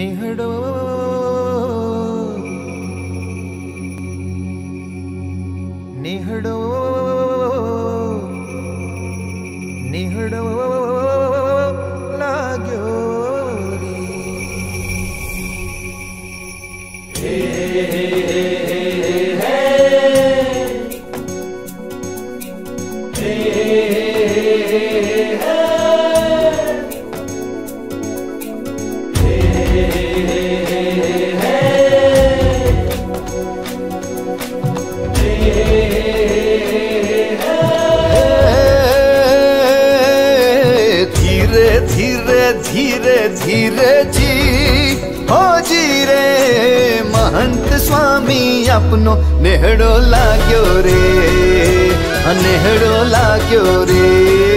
नेहड़ो। नेहड़ो। नेहड़ो। लाग्यो धीरे धीरे जी। हो जी रे महंत स्वामी अपनो नेहड़ो लाग्यो रे। नेहड़ो लाग्यो रे।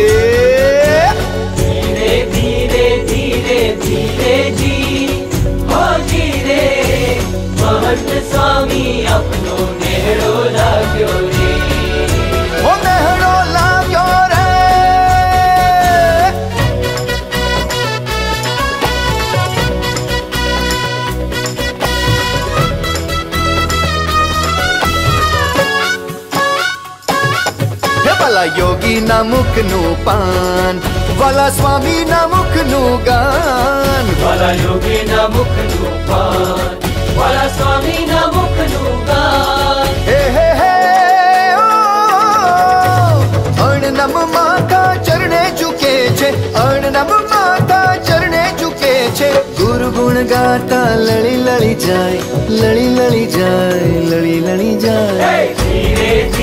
હે ભલા યોગી ના મુખનું પાન વાલા સ્વામી ના મુખનું ગાન. વાલા યોગી ના મુખનું પાન વાલા સ્વામી ના મુખનું ગાન. હે હે હે અણનમ માતા ચરણે ઝુકે છે અણનમ માતા ચરણે ઝુકે છે. ગુરુ ગુણ ગાતા લળી લળી જાય લળી લળી જાય લળી લળી જાય. ધીરે ધીરે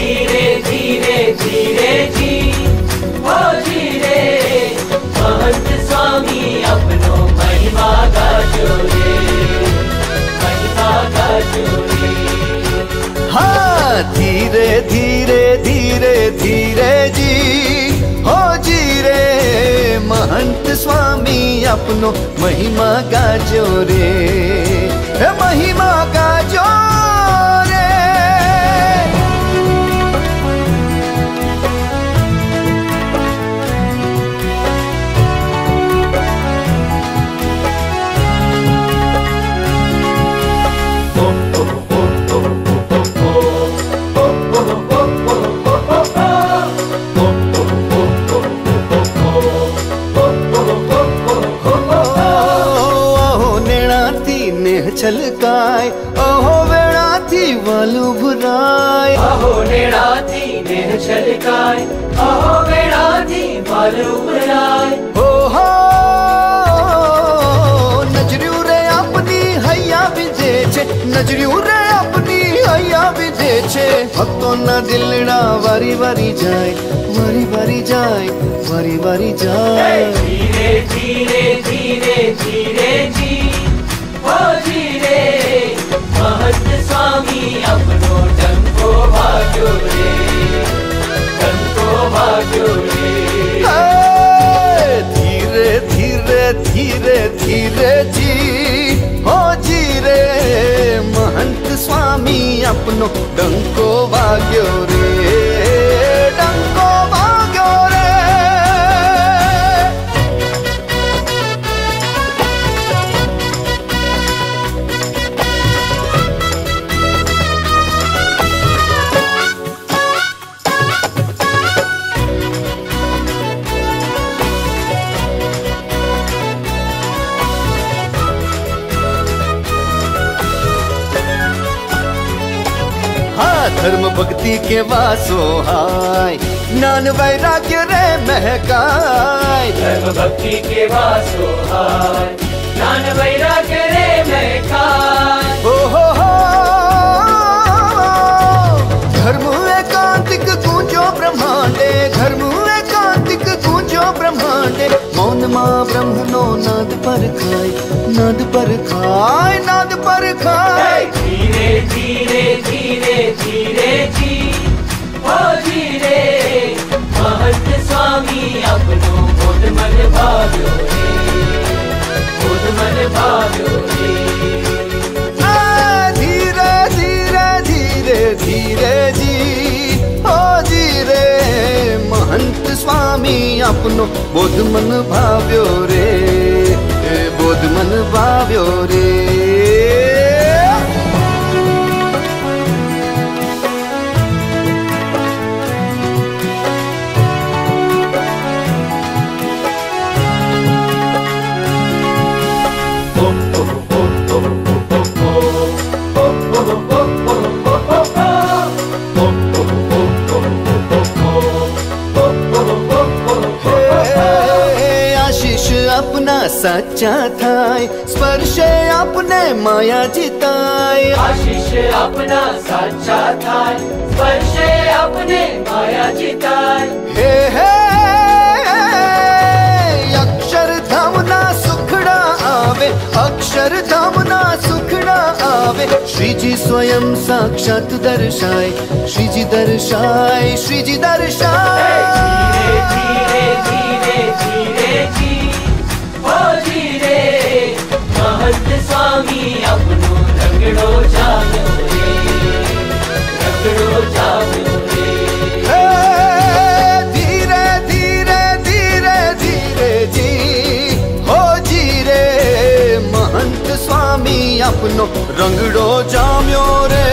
धीरे धीरे धीरे जी। हो जी रे महंत स्वामी अपनो महिमा गाजो रे। છલકાય ઓહો વેણાથી વાલું ભરાય અહો નેડાથી નેહ છલકાય અહો વેડાથી માલું ભરાય ઓહો નજર્યું રે આપની હૈયા વિજે છે નજર્યું રે આપની હૈયા વિજે છે ભક્તોના દિલડા વારી વારી જાય વારી વારી જાય વારી વારી જાય ધીરે ધીરે ધીરે ધીરે જી હો જી રે महंत स्वामी अपनो डंको भाग्यो रे डंको भाग्यो रे। धीरे धीरे धीरे धीरे जी, हो जी रे, महंत स्वामी अपनो धर्म भक्ति के वासो हाय। ज्ञान वैराग्य रे महकाय। धर्म भक्ति के वासो हाय। ज्ञान वैराग्य रे मैं खाय ओ हो। हो धर्म एकांतिक गूंजो ब्रह्मांडे। धर्म एकांतिक गूंजो ब्रह्मांडे। मौन माँ ब्रह्मनो नाद पर खाय नाद पर खाए नाद पर खाय धीरे धीरे धीरे धीरे जी। हो जी रे महंत स्वामी अपनो बोध मन भाव्यो रे बोध मन भाव्यो रे धीरे धीरे धीरे धीरे जी। ओ जी महंत स्वामी अपनो बोध मन भाव्यो रे। ए, बोध सच्चा थाय। स्पर्शे अपने माया जिताय। आशीष अपना साचा था स्पर्शे अपने माया जिताय। हे हे अक्षर धामना सुखड़ा आवे। अक्षर धामना सुखड़ा आवे। श्री जी स्वयं साक्षात दर्शाए। श्री जी दर्शाए। श्री जी दर्शाए धीरे धीरे धीरे धीरे जी हो जी रे महंत स्वामी अपनो रंगड़ो जाम्यो रे।